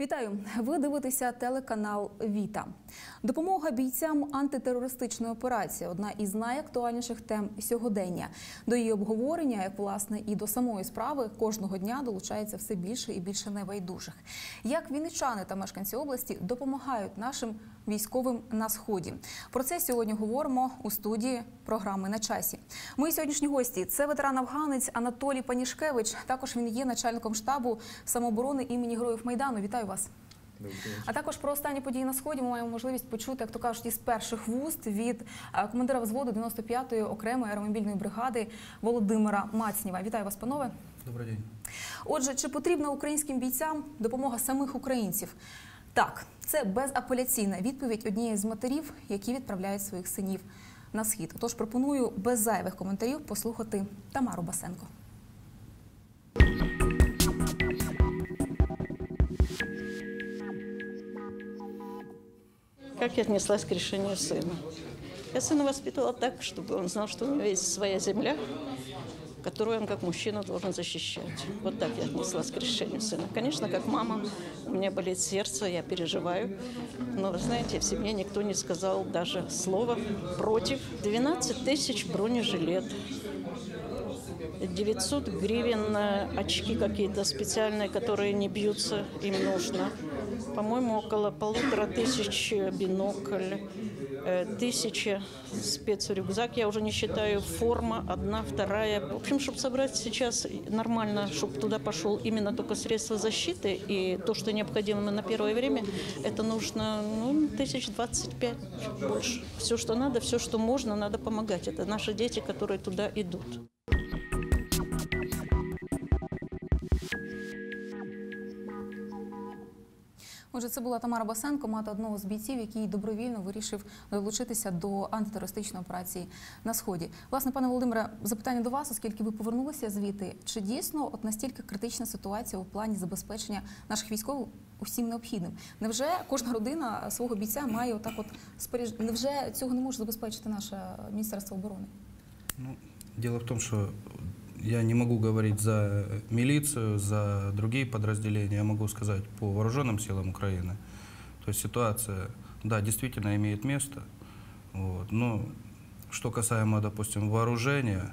Вітаю! Ви дивитеся телеканал Віта. Допомога бійцям антитерористичної операції одна із найактуальніших тем сьогодення. До її обговорення, як власне і до самої справи, кожного дня долучається все більше і більше небайдужих. Як вінничани та мешканці області допомагають нашим військовим на сході? Про це сьогодні говоримо у студії програми на часі. Мої сьогоднішні гості це ветеран-афганець Анатолій Панішкевич. Також він є начальником штабу самооборони імені Героїв Майдану. Вітаю вас. А також про останні події на сході ми маємо можливість почути, як то кажуть, із перших вуст від е, командира взводу 95-ї окремої аеромобільної бригади Володимира Мацнєва. Вітаю вас, панове. Добрый день. Отже, чи потрібна українським бійцям допомога самих українців? Так, це безапеляційна відповідь однієї з матерів, які відправляють своїх синів на схід. Тож пропоную без зайвих коментарів послухати Тамару Басенко. Как я отнеслась к решению сына? Я сына воспитывала так, чтобы он знал, что у него есть своя земля, которую он как мужчина должен защищать. Вот так я отнеслась к решению сына. Конечно, как мама, у меня болит сердце, я переживаю. Но, вы знаете, в семье никто не сказал даже слова против. 12 тысяч бронежилет. 900 гривен очки какие-то специальные, которые не бьются, им нужно. По-моему, около полутора тысяч бинокль, э, тысяча спецрюкзак, я уже не считаю, форма одна, вторая. В общем, чтобы собрать сейчас нормально, чтобы туда пошел именно только средства защиты и то, что необходимо на первое время, это нужно ну, тысяч двадцать пять больше. Все, что надо, все, что можно, надо помогать. Это наши дети, которые туда идут. Отже, це була Тамара Басенко, мати одного з бійців, який добровільно вирішив долучитися до антитерористичної операції на сході. Власне, пане Володимире, запитання до вас, оскільки ви повернулися звідти, чи дійсно от настільки критична ситуація у плані забезпечення наших військових усім необхідним? Невже кожна родина свого бійця має отак, от споряж... Невже цього не може забезпечити наше міністерство оборони? Ну, дело в том, что я не могу говорить за милицию, за другие подразделения, я могу сказать по вооруженным силам Украины. То есть ситуация, да, действительно имеет место. Вот, но что касаемо, допустим, вооружения,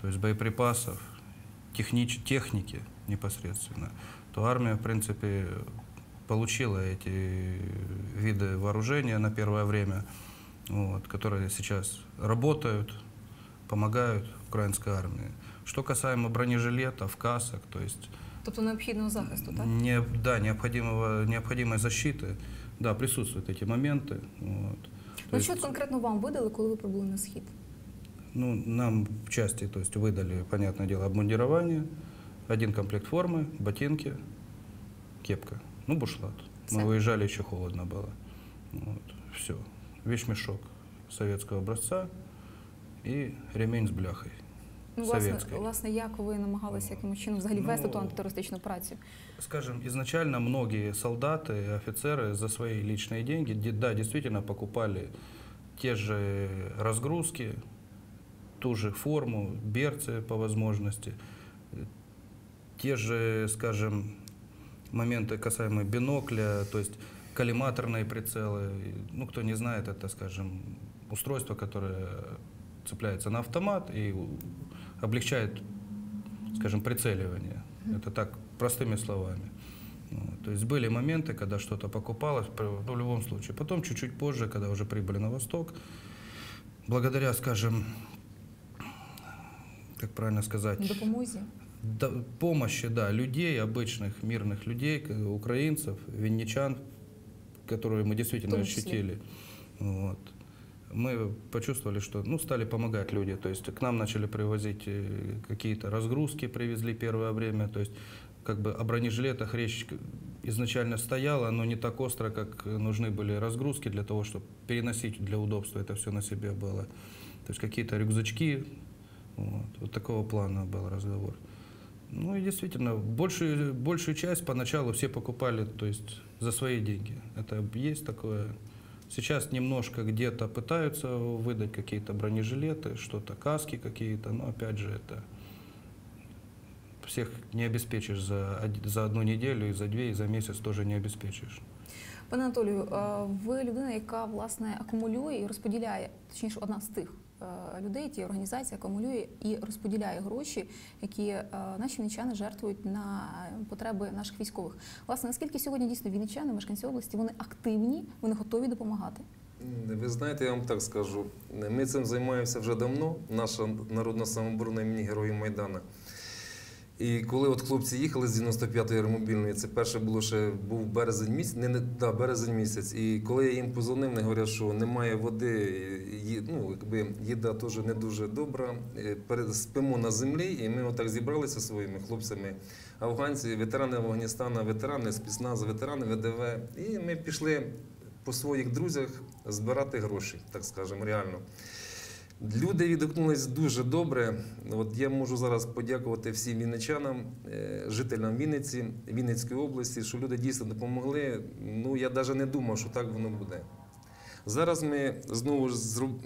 то есть боеприпасов, технич, техники непосредственно, то армия, в принципе, получила эти виды вооружения на первое время, вот, которые сейчас работают, помогают украинской армии. Что касаемо бронежилетов, касок, то есть Тобто необхідного захисту, так? не, да, необходимого, необходимой защиты, да, присутствуют эти моменты. Вот. Ну есть, що конкретно вам видали, коли ви прибули на схід? ну, нам в части то есть, выдали, понятное дело, обмундирование, один комплект формы, ботинки, кепка, ну, бушлат. Мы Всё. выезжали, еще холодно было. Вот, все. Вещмешок советского образца и ремень с бляхой. Ну, власне, власне, як ви намагалися якимось чином взагалі Ну, вести ту антитерористичну операцію? Скажем, изначально многие солдаты офицеры за свои личные деньги, де- да, действительно покупали те же разгрузки, ту же форму, берцы по возможности, те же, скажем, моменты касаемые бинокля, то есть коллиматорные прицелы. Ну, кто не знает, это, скажем, устройство, которое цепляется на автомат и облегчает, скажем, прицеливание. Это так, простыми словами. То есть были моменты, когда что-то покупалось, ну, в любом случае. Потом чуть-чуть позже, когда уже прибыли на восток, благодаря, скажем, как правильно сказать, Допомозі? да, помощи, да, людей, обычных мирных людей, украинцев, винничан, которые мы действительно ощутили. Вот. Мы почувствовали, что ну, стали помогать люди. То есть к нам начали привозить э, какие-то разгрузки, привезли первое время. То есть как бы о бронежилетах речь изначально стояла, но не так остро, как нужны были разгрузки для того, чтобы переносить для удобства это все на себе было. То есть какие-то рюкзачки, вот, вот такого плана был разговор. Ну и действительно, большую, большую часть поначалу все покупали, то есть за свои деньги. Это есть такое. Сейчас немножко где-то пытаются выдать какие-то бронежилеты, что-то, каски какие-то, но опять же это всех не обеспечишь за, од- за одну неделю, и за две, и за месяц тоже не обеспечишь. Пане Анатолію, е, ви людина, яка власне акумулює і розподіляє, точніше, одна з тих е, людей, ті організації акумулює і розподіляє гроші, які е, наші вінничани жертвують на потреби наших військових. Власне, наскільки сьогодні дійсно вінничани, мешканці області, вони активні, вони готові допомагати? Ви знаєте, я вам так скажу. Ми цим займаємося вже давно, наша народна самооборона імені Героїв Майдана. І коли от хлопці їхали з 95-ї аеромобільної, це перше було ще був березень місяць, не, не да, березень місяць. І коли я їм позвонив, вони говорять, що немає води, ї, ну, якби їда теж не дуже добра. е, Спимо на землі, і ми отак зібралися своїми хлопцями, афганці, ветерани Афганістану, ветерани спецназ, ветерани ВДВ. І ми пішли по своїх друзях збирати гроші, так скажемо, реально. Люди відгукнулись дуже добре. От я можу зараз подякувати всім вінничанам, е, жителям Вінниці, Вінницької області, що люди дійсно допомогли. Ну я навіть не думав, що так воно буде. Зараз ми знову ж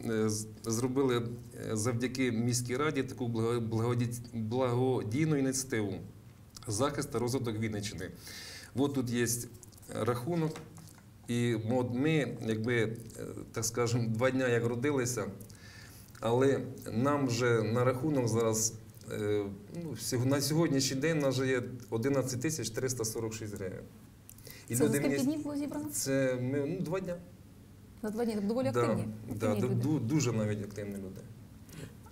е, зробили е, завдяки міській раді таку благодійну ініціативу захист та розвиток Вінниччини. От тут є рахунок, і ми, якби так скажемо, два дні як родилися, але нам вже на рахунок зараз. е, Ну, на сьогоднішній день нас вже є 11 тисяч 346 гривень. І Це за скільки мені- днів було зібрано? Це ми ну, два дня. За два дні. так доволі Да, активні. да, люди. дуже навіть активні люди.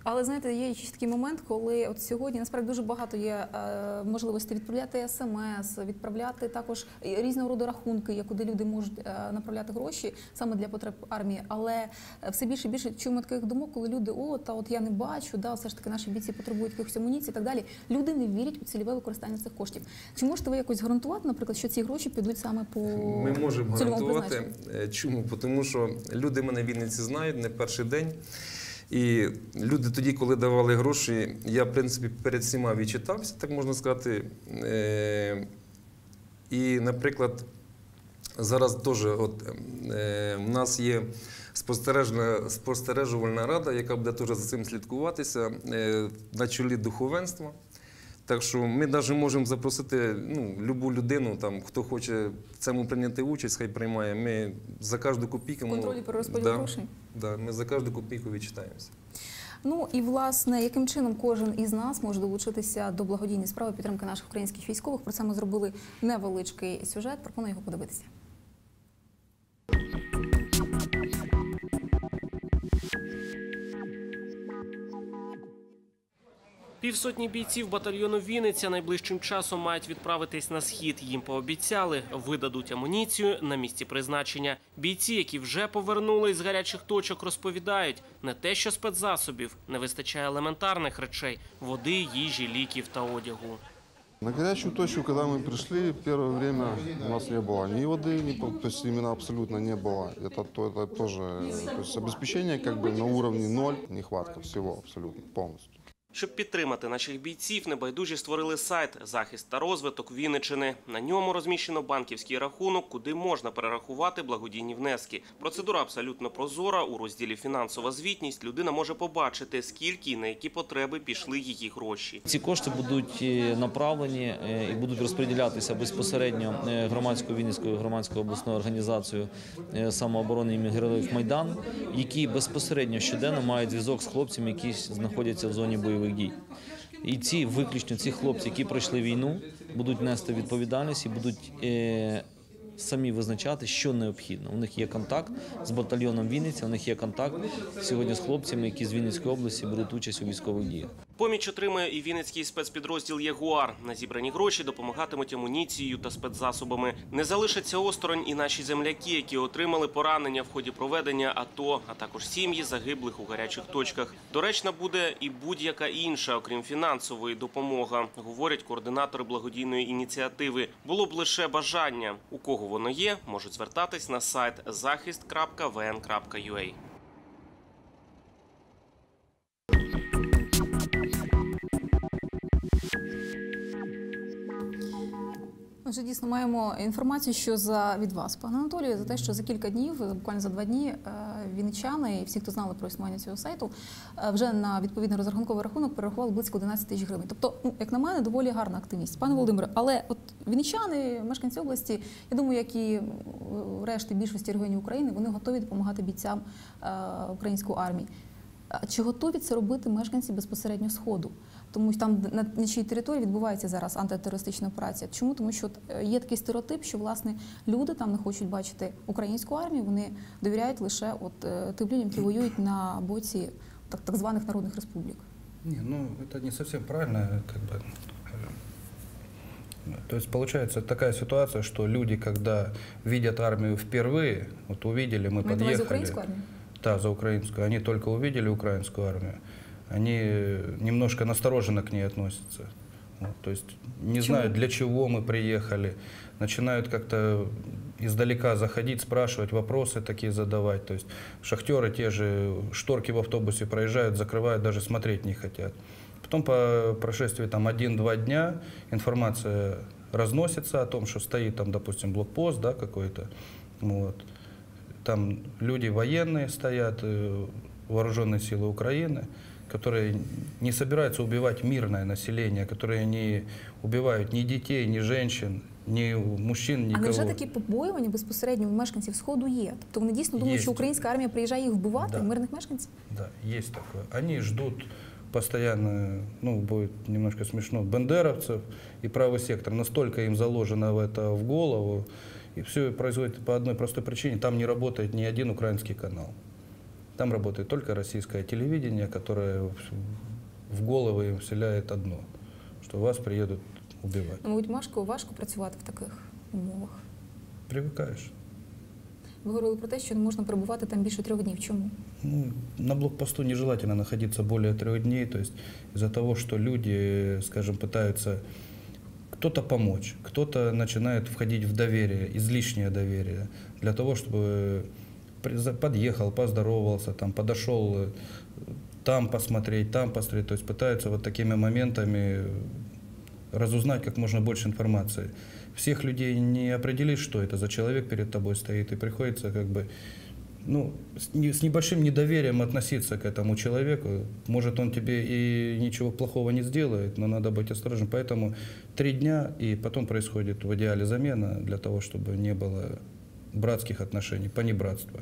Але знаєте, є ще такий момент, коли от сьогодні насправді дуже багато є е, можливостей відправляти смс, відправляти також різного роду рахунки, є, куди люди можуть е, направляти гроші саме для потреб армії. Але е, все більше і більше чуємо таких думок, коли люди, о, та от я не бачу, да, все ж таки наші бійці потребують якихось амуніцій і так далі. Люди не вірять у цільове використання цих коштів. Чи можете ви якось гарантувати, наприклад, що ці гроші підуть саме по Ми можемо гарантувати. Е, Чому? Тому що люди мене в Вінниці знають не перший день. І люди тоді, коли давали гроші, я, в принципі, перед всіма відчитався, так можна сказати. Е, І, наприклад, зараз теж от, е, в нас є спостережна, спостережувальна рада, яка буде теж за цим слідкуватися е, на чолі духовенства. Так що ми навіть можемо запросити ну, любу людину, там, хто хоче в цьому прийняти участь, хай приймає. Ми за кожну копійку. ми- контролі про розподіл грошей? Да, ми за кожну копійку відчитаємося. Ну і власне, яким чином кожен із нас може долучитися до благодійної справи підтримки наших українських військових? Про це ми зробили невеличкий сюжет. Пропоную його подивитися. Півсотні бійців батальйону Вінниця найближчим часом мають відправитись на схід. Їм пообіцяли, видадуть амуніцію на місці призначення. Бійці, які вже повернулись з гарячих точок, розповідають не те, що спецзасобів не вистачає елементарних речей води, їжі, ліків та одягу. На горячую точку, когда мы пришли, первое время у нас не было ни воды, ни, по- то есть именно абсолютно не было. Это, то, это тоже, то есть обеспечение как бы на уровне ноль, нехватка всего абсолютно полностью. Щоб підтримати наших бійців, небайдужі створили сайт Захист та розвиток Вінничини. На ньому розміщено банківський рахунок, куди можна перерахувати благодійні внески. Процедура абсолютно прозора. У розділі фінансова звітність людина може побачити, скільки і на які потреби пішли її гроші. Ці кошти будуть е, направлені е, і будуть розподілятися безпосередньо е, громадською Вінницькою громадською обласною організацією самооборони імені Героїв Майдан, які безпосередньо щоденно мають зв'язок з хлопцями, які знаходяться в зоні бойових дій. І ці виключно ці хлопці, які пройшли війну, будуть нести відповідальність і будуть е, самі визначати, що необхідно. У них є контакт з батальйоном Вінниця, у них є контакт сьогодні з хлопцями, які з Вінницької області беруть участь у військових діях. Поміч отримає і Вінницький спецпідрозділ Ягуар. На зібрані гроші допомагатимуть амуніцією та спецзасобами. Не залишаться осторонь і наші земляки, які отримали поранення в ході проведення АТО, а також сім'ї загиблих у гарячих точках. Доречна буде і будь-яка інша, окрім фінансової допомога, говорять координатори благодійної ініціативи. Було б лише бажання. У кого воно є, можуть звертатись на сайт захист.vn.ua. Отже, дійсно маємо інформацію, що за від вас, пане Анатолію, за те, що за кілька днів, буквально за два дні, е, вінничани і всі, хто знали про існування цього сайту, е, вже на відповідний розрахунковий рахунок перерахували близько 11 тисяч гривень. Тобто, ну, як на мене, доволі гарна активність. Пане Володимире, але от вінничани, мешканці області, я думаю, як і решти більшості регіонів України, вони готові допомагати бійцям е, української армії. Чи готові це робити мешканці безпосередньо сходу? Тому що там на, на чиїй території відбувається зараз антитерористична операція. Чому? Тому що от, е, є такий стереотип, що власне люди там не хочуть бачити українську армію, вони довіряють лише от е, тим людям, які воюють на боці так, так званих народних республік. Не, ну это не совсем правильно, как бы. э, То есть получается такая ситуация, что люди, когда видят армию впервые, вот увидели, мы Маєте на увазі подъехали. українську армію? Да, за украинскую. Они только увидели украинскую армию, Они э, немножко настороженно к ней относятся. Вот, то есть не Почему? знают, для чего мы приехали, начинают как-то издалека заходить, спрашивать, вопросы такие задавать. То есть шахтеры те же шторки в автобусе проезжают, закрывают, даже смотреть не хотят. Потом по прошествии там один-два дня информация разносится о том, что стоит там, допустим, блокпост, да, какой-то, вот. Там люди военные стоят, э, вооруженные силы Украины, которые не собираются убивать мирное население, которые не убивают ни детей, ни женщин, ни мужчин, А никого. невже такі побоювання безпосередньо у мешканців сходу є? Тобто вони дійсно думають, Є. що українська армія приїжджає їх вбивати, Да. мирних мешканців? Да, есть такое. Они ждут постоянно, ну, будет немножко смешно, бандеровцев и правый сектор. Настолько им заложено в это в голову. И все происходит по одной простой причине. Там не работает ни один украинский канал. Там работает только российское телевидение, которое в- головы им вселяет одно, что вас приедут убивать. Ну, Мабуть, важко, важко працювати в таких умовах. Привыкаешь. Ви говорили про те, що не можна перебувати там більше трьох днів. Чому? Ну, на блокпосту нежелательно находиться более трех дней, то есть из-за того, что люди, скажем, пытаются кто-то помочь, кто-то начинает входить в доверие, излишнее доверие, для того, чтобы подъехал, поздоровался, там, подошел э, там посмотреть, там посмотреть, то есть пытаются вот такими моментами разузнать как можно больше информации. Всех людей не определишь, что это за человек перед тобой стоит, и приходится как бы ну, с, не- с небольшим недоверием относиться к этому человеку. Может, он тебе и ничего плохого не сделает, но надо быть осторожным. Поэтому три дня, и потом происходит в идеале замена для того, чтобы не было братских отношений, понебратства,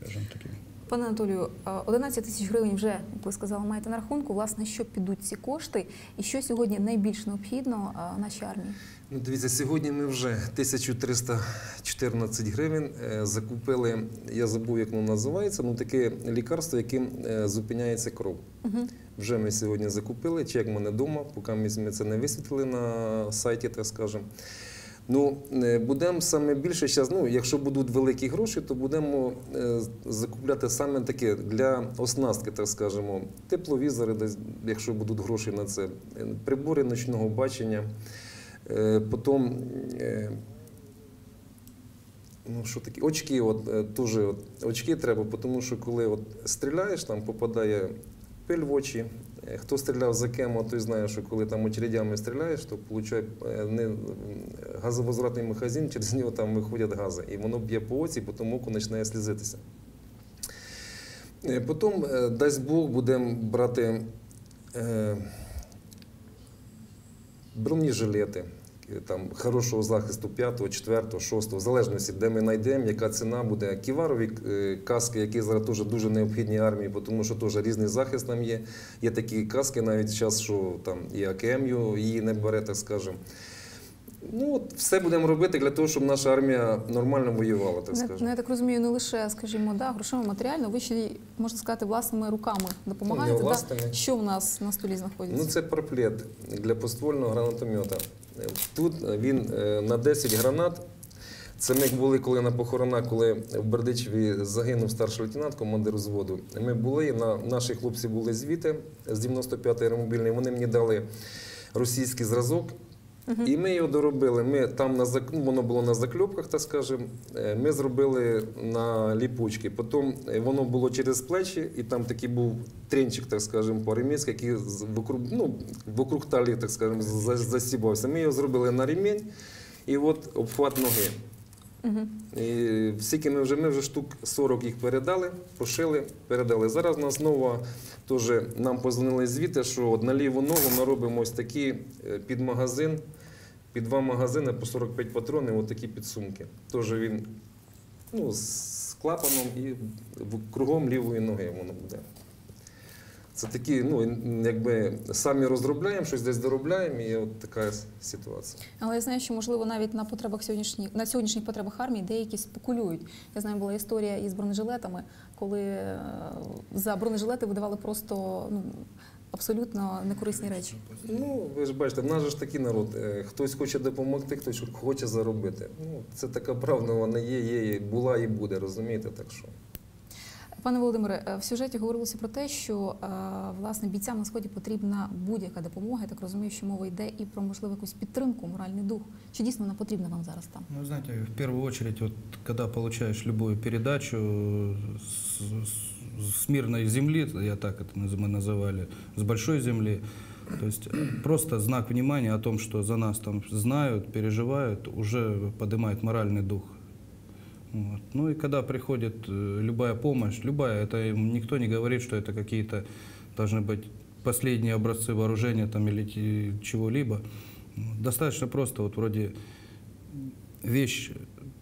скажем таким. Пане Анатолію, е, 11 тисяч гривень вже, як ви сказали, маєте на рахунку. Власне, що підуть ці кошти, і що сьогодні найбільш необхідно нашій армії? Ну, дивіться, сьогодні ми вже 1314 гривень е, закупили. Я забув, як воно називається. Ну таке лікарство, яким е, зупиняється кров. Вже ми сьогодні закупили. Чек мене вдома, поки ми ми це не висвітлили на сайті, так скажемо. Ну, е, будемо саме більше зараз, ну, якщо будуть великі гроші, то будемо е, закупляти саме таке для оснастки, так скажемо, тепловізори, якщо будуть гроші на це, е, прибори ночного бачення. Потім, ну що таке, очки, от, теж очки треба, тому що коли от стріляєш, там попадає пиль в очі. Е, Хто стріляв за кемо, той знає, що коли там очередями стріляєш, то получає е, газовозвратний механізм, через нього там виходять гази. І воно б'є по оці, потім око починає слізитися. Е, Потім, дасть Бог, будемо брати е, бронежилети, там, хорошого захисту 5, 4, 6, в залежності, де ми знайдемо, яка ціна буде. Ківарові е, каски, які зараз теж дуже необхідні армії, тому що теж різний захист там є. Є такі каски навіть зараз, що там і АКМ її не бере, так скажемо. Ну, от все будемо робити для того, щоб наша армія нормально воювала, так Ну, скажемо. ну, я так розумію, не лише, скажімо, да, грошима матеріально, ви ще й, можна сказати, власними руками допомагаєте. Ну, власними. Да? Що в нас на столі знаходиться? Ну, це парплет для поствольного гранатомета. Тут він е, на 10 гранат. Це ми були коли на похоронах, коли в Бердичеві загинув старший лейтенант, командир взводу. Ми були, на, наші хлопці були звідти з 95-ї аеромобільної. Вони мені дали російський зразок. І ми його доробили. Ми там на зак- ну, воно було на закльопках, так скажемо. Е, Ми зробили на ліпучки. Потім е, воно було через плечі, і там такий був тренчик, так скажемо, по ремінськ, який вокруг, ну, вокруг талі, так скажемо, за- засібався. Ми його зробили на ремінь, і от обхват ноги. І скільки ми вже, ми вже штук 40 їх передали, пошили, передали. Зараз нас нова, теж нам позвонили звідти, що от на ліву ногу ми робимо ось такі е, під магазин, під два магазини по 45 патронів, от такі підсумки. Теж він ну, з клапаном і кругом лівої ноги воно буде. Це такі, ну, якби самі розробляємо, щось десь доробляємо, і от така ситуація. Але я знаю, що можливо навіть на потребах сьогоднішніх на сьогоднішніх потребах армії деякі спекулюють. Я знаю, була історія із бронежилетами, коли е, за бронежилети видавали просто ну абсолютно некорисні речі. Ну, ви ж бачите, в нас же ж такий народ. е, Хтось хоче допомогти, хтось хоче заробити. Ну, це така правда, вона є, є, була і буде, розумієте? Так що. Пане Володимире, е, в сюжеті говорилося про те, що е, власне бійцям на сході потрібна будь-яка допомога. Я так розумію, що мова йде і про можливу якусь підтримку, моральний дух. Чи дійсно вона потрібна вам зараз там? Ну, знаете, в первую очередь, вот, когда получаешь любую передачу с, с- с мирной земли, я так это наз- мы называли, с большой земли, то есть э, просто знак внимания о том, что за нас там знают, переживают, уже поднимает моральный дух. Вот. Ну и когда приходит э, любая помощь, любая, это никто не говорит, что это какие-то должны быть последние образцы вооружения там, или чего-либо. Достаточно просто, вот вроде вещь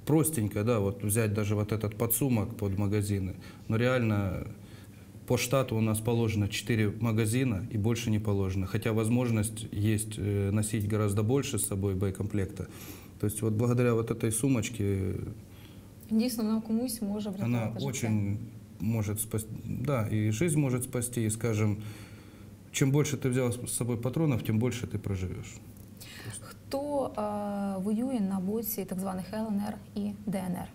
простенькая, да, вот взять даже вот этот подсумок под магазины, но реально по штату у нас положено 4 магазина и больше не положено, хотя возможность есть э, носить гораздо больше с собой боекомплекта. То есть вот благодаря вот этой сумочке Дійсно, вона комусь може врятувати она життя. очень может спасти, да, и жизнь может спасти, и, скажем, чем больше ты взял с собой патронов, тем больше ты проживешь. Хто е, воює на боці так званих ЛНР і ДНР?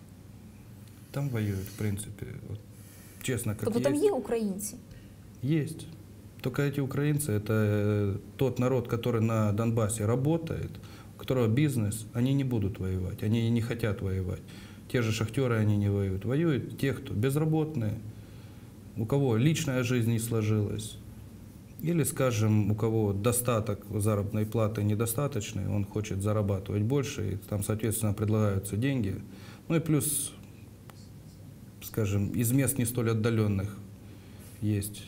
Там воюют, в принципе, вот, честно, как тобто там есть. є українці. Есть. Только эти украинцы это э, тот народ, который на Донбассе работает, у которого бизнес, они не будут воевать, они и не хотят воевать. Те же шахтеры, они не воюют. Воюют те, кто безработные, у кого личная жизнь не сложилась, или, скажем, у кого достаток заработной платы недостаточный, он хочет зарабатывать больше, и там, соответственно, предлагаются деньги. Ну и плюс, скажем, из мест не столь отдаленных есть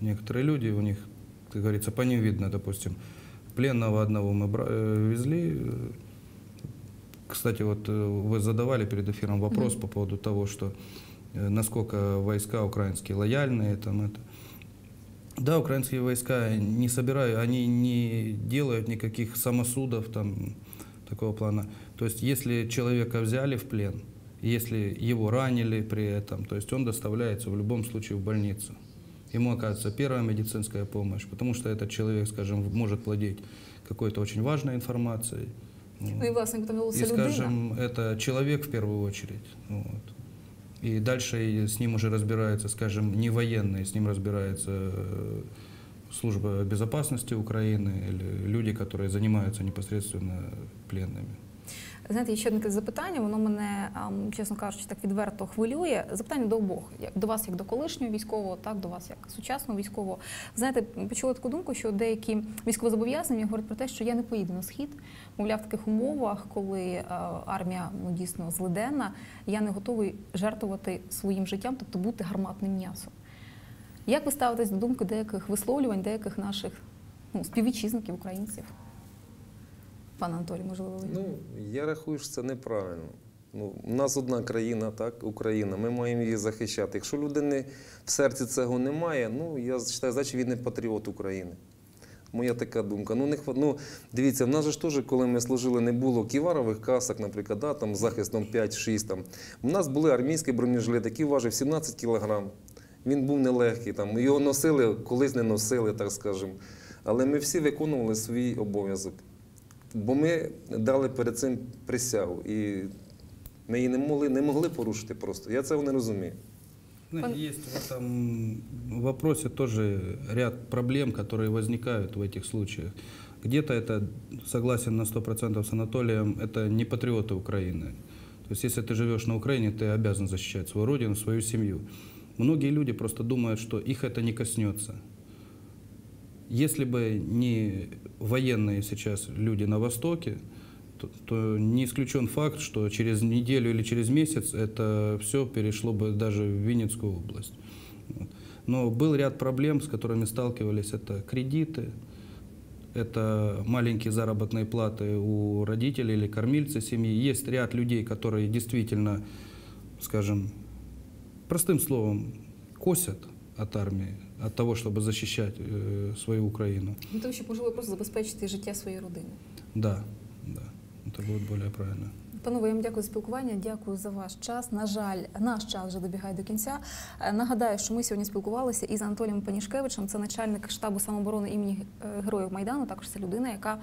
некоторые люди, у них, как говорится, по ним видно, допустим, пленного одного мы э, везли. Кстати, вот э, вы задавали перед эфиром вопрос по поводу того, что э, насколько войска украинские лояльные, там это. Да, украинские войска не собирают, они не делают никаких самосудов там такого плана. То есть, если человека взяли в плен, если его ранили при этом, то есть он доставляется в любом случае в больницу. Ему оказывается первая медицинская помощь, потому что этот человек, скажем, может владеть какой-то очень важной информацией. Ну і власне людина. скажем, это человек в первую очередь. Вот. И дальше с ним уже разбирается, скажем, не военные, с ним разбирается э, служба безопасности Украины или люди, которые занимаются непосредственно пленными. Знаєте, ще одне запитання, воно мене, чесно кажучи, так відверто хвилює. Запитання до обох. До вас як до колишнього військового, так до вас як сучасного військового. Знаєте, почула таку думку, що деякі військовозобов'язані говорять про те, що я не поїду на схід. Мовляв, в таких умовах, коли е, армія ну, дійсно злиденна, я не готовий жертвувати своїм життям, тобто бути гарматним м'ясом. Як ви ставитесь до думки деяких висловлювань, деяких наших ну, співвітчизників, українців? Пане Анатолій, можливо, ви? Ну, я рахую, що це неправильно. Ну, у нас одна країна, так, Україна, ми маємо її захищати. Якщо людини в серці цього немає, ну я вважаю, значить він не патріот України. Моя така думка. Ну, не ну, дивіться, в нас же ж теж, коли ми служили, не було ківарових касок, наприклад, да, там, захистом 5-6. Там. У нас були армійські бронежилети, який важив 17 кілограм. Він був нелегкий, там. його носили, колись не носили, так скажемо. Але ми всі виконували свій обов'язок. Бо ми дали перед цим присягу, і ми її не могли, не могли порушити просто. Я цього не розумію. Знаете, Пон- есть в этом вопросе тоже ряд проблем, которые возникают в этих случаях. Где-то это, согласен на 100% с Анатолием, это не патриоты Украины. То есть если ты живешь на Украине, ты обязан защищать свою родину, свою семью. Многие люди просто думают, что их это не коснется. Если бы не военные сейчас люди на Востоке, то, то не исключен факт, что через неделю или через месяц это все перешло бы даже в Винницкую область. Но был ряд проблем, с которыми сталкивались. Это кредиты, это маленькие заработные платы у родителей или кормильца семьи. Есть ряд людей, которые действительно, скажем, простым словом, косят от армии, от того, чтобы защищать э, свою Украину. Для того, щоб можливо просто забезпечити життя своєї родини. Да, да, это будет более правильно. Панове, я вам дякую за спілкування, дякую за ваш час. На жаль, наш час вже добігає до кінця. Е, Нагадаю, що ми сьогодні спілкувалися із Анатолієм Панішкевичем. Це начальник штабу самооборони імені е, Героїв Майдану. Також це людина, яка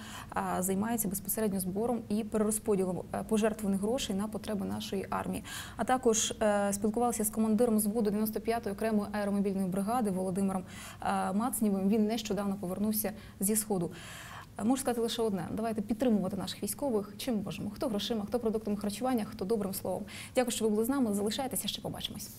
займається безпосередньо збором і перерозподілом е, пожертвованих грошей на потреби нашої армії. А також е, спілкувалися з командиром зводу 95-ї окремої аеромобільної бригади Володимиром е, Мацнєвим. Він нещодавно повернувся зі сходу. Можу сказати лише одне: давайте підтримувати наших військових. Чим можемо? Хто грошима, хто продуктами харчування, хто добрим словом. Дякую, що ви були з нами. Залишайтеся ще побачимось.